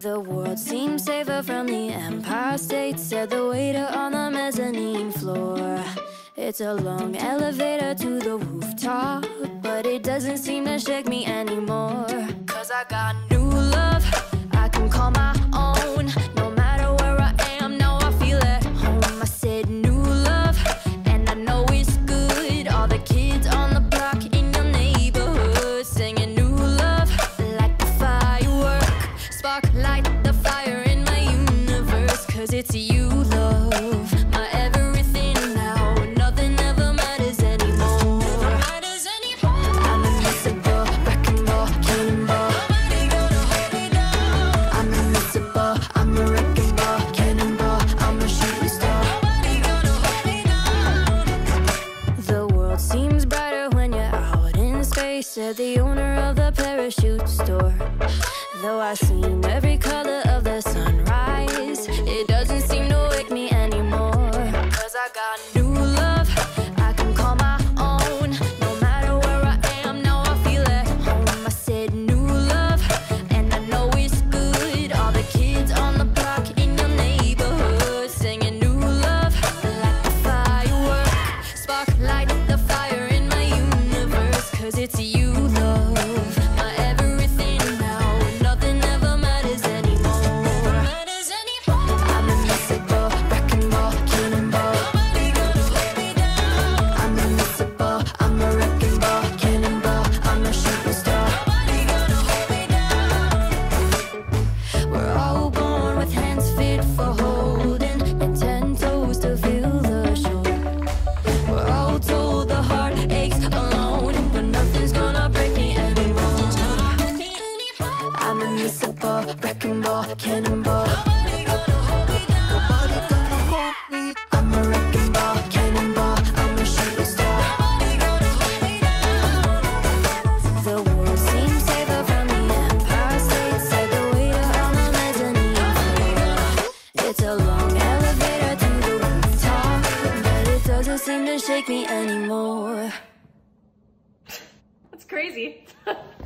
The world seems safer from the Empire State, said the waiter on the mezzanine floor. It's a long elevator to the rooftop, but it doesn't seem to shake me anymore. Cause I got the fire in my universe, it's you love My everything now, nothing ever matters anymore. I'm a messable, ball, kidding. Nobody gonna hurt me now. I'ma miss a ball, I'm a wreckin' ball, kidding I'ma shooting store. Nobody gonna hold me down The world seems brighter when you're out in space of the owner of the parachute store. Though I've seen every color wrecking ball, cannonball. I'm a wrecking ball, cannonball. I'm a shooting star. The world seems safer from the Empire State. The the. It's a long elevator to the rooftop, but it doesn't seem to shake me anymore. That's crazy.